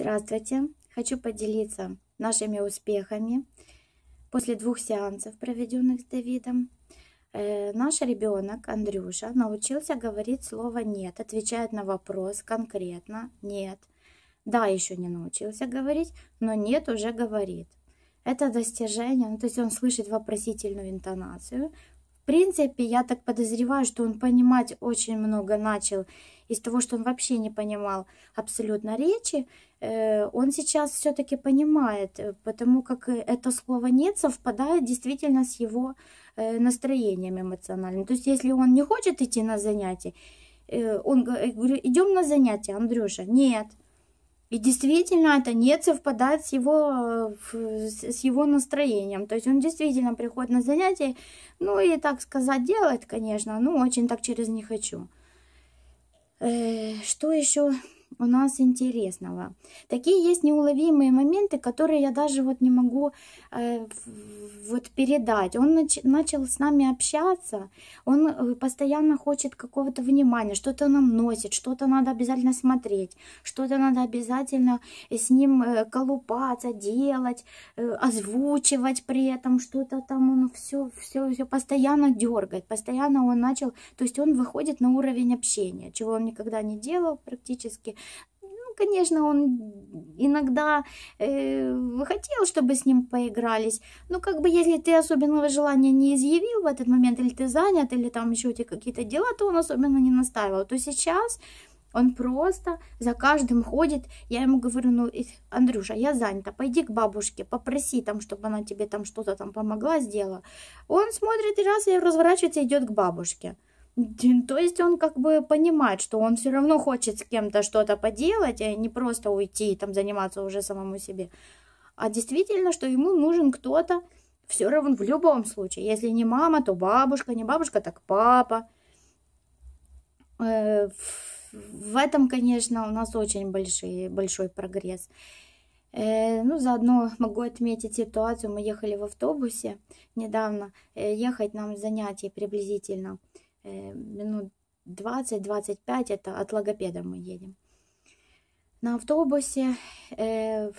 Здравствуйте! Хочу поделиться нашими успехами после двух сеансов, проведенных с Давидом. Э, наш ребенок Андрюша научился говорить слово «нет», отвечает на вопрос конкретно «нет». Да, еще не научился говорить, но «нет» уже говорит. Это достижение, ну, то есть он слышит вопросительную интонацию, принципе, я так подозреваю, что он понимать очень много начал из того, что он вообще не понимал абсолютно речи. Э, он сейчас все-таки понимает, э, потому как это слово «нет» совпадает действительно с его э, настроением эмоциональным. То есть, если он не хочет идти на занятия, он говорит, идем на занятия, Андрюша, нет. И действительно это не совпадает с его, с его настроением. То есть он действительно приходит на занятия, ну и, так сказать, делает, конечно, ну очень так через «не хочу». Э, что еще у нас интересного. Такие есть неуловимые моменты, которые я даже вот не могу э, вот передать. Он нач начал с нами общаться, он э, постоянно хочет какого-то внимания, что-то нам носит, что-то надо обязательно смотреть, что-то надо обязательно с ним э, колупаться, делать, э, озвучивать при этом, что-то там он все, все, все постоянно дергает, постоянно он начал, то есть он выходит на уровень общения, чего он никогда не делал практически, конечно, он иногда э, хотел, чтобы с ним поигрались. Но как бы если ты особенного желания не изъявил в этот момент, или ты занят, или там еще у тебя какие-то дела, то он особенно не настаивал. То сейчас он просто за каждым ходит. Я ему говорю, ну, Андрюша, я занята, пойди к бабушке, попроси там, чтобы она тебе там что-то там помогла, сделала. Он смотрит и раз и разворачивается, идет к бабушке. То есть он как бы понимает, что он все равно хочет с кем-то что-то поделать, а не просто уйти и там заниматься уже самому себе. А действительно, что ему нужен кто-то все равно в любом случае. Если не мама, то бабушка, не бабушка, так папа. Э, в этом, конечно, у нас очень большой, большой прогресс. Э, ну, заодно могу отметить ситуацию. Мы ехали в автобусе недавно. Э, ехать нам занятие приблизительно минут 20-25, это от логопеда мы едем. На автобусе э,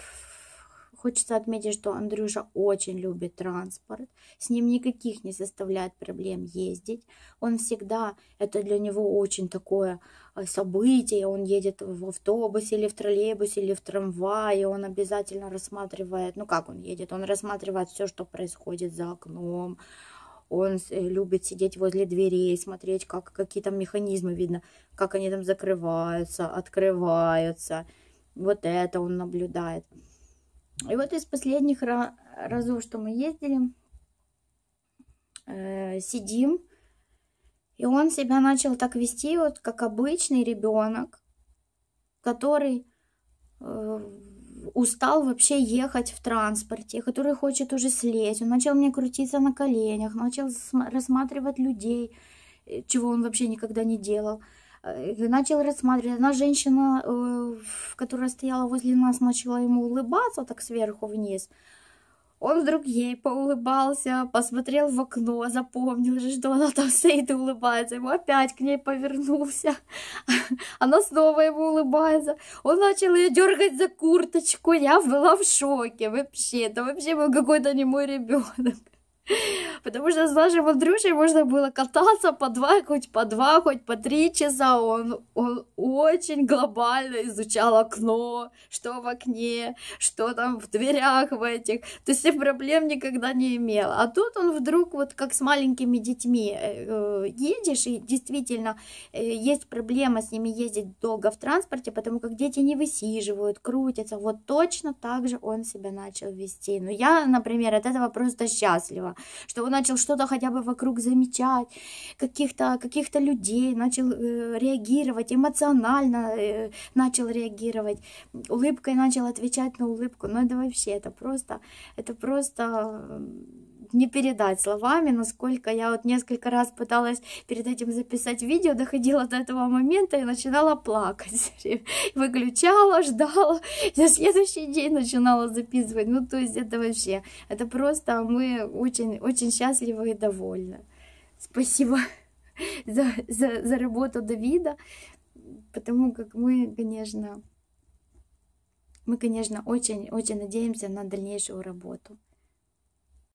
хочется отметить, что Андрюша очень любит транспорт. С ним никаких не составляет проблем ездить. Он всегда, это для него очень такое э, событие. Он едет в автобусе или в троллейбусе или в трамвае. Он обязательно рассматривает, ну как он едет, он рассматривает все, что происходит за окном он э, любит сидеть возле дверей, смотреть, как какие там механизмы видно, как они там закрываются, открываются. Вот это он наблюдает. И вот из последних разов, что мы ездили, э, сидим, и он себя начал так вести, вот как обычный ребенок, который э, устал вообще ехать в транспорте, который хочет уже слезть. Он начал мне крутиться на коленях, начал рассматривать людей, э, чего он вообще никогда не делал. Э, начал рассматривать. Одна женщина, э, которая стояла возле нас, начала ему улыбаться так сверху вниз. Он вдруг ей поулыбался, посмотрел в окно, запомнил же, что она там стоит и улыбается. Ему опять к ней повернулся. Она снова ему улыбается. Он начал ее дергать за курточку. Я была в шоке вообще. Это вообще был какой-то не мой ребенок. Потому что с нашим Андрюшей можно было кататься по два, хоть по два, хоть по три часа. Он, он очень глобально изучал окно, что в окне, что там в дверях в этих. То есть проблем никогда не имел. А тут он вдруг вот как с маленькими детьми э, э, едешь, и действительно э, есть проблема с ними ездить долго в транспорте, потому как дети не высиживают, крутятся. Вот точно так же он себя начал вести. Но я, например, от этого просто счастлива что начал что-то хотя бы вокруг замечать, каких-то каких людей, начал э, реагировать, эмоционально э, начал реагировать, улыбкой начал отвечать на улыбку. Но это вообще, это просто, это просто не передать словами, насколько я вот несколько раз пыталась перед этим записать видео, доходила до этого момента и начинала плакать. Выключала, ждала, на следующий день начинала записывать. Ну, то есть это вообще, это просто мы очень, очень счастливы и довольны. Спасибо за, за, за работу Давида, потому как мы, конечно, Мы, конечно, очень-очень надеемся на дальнейшую работу.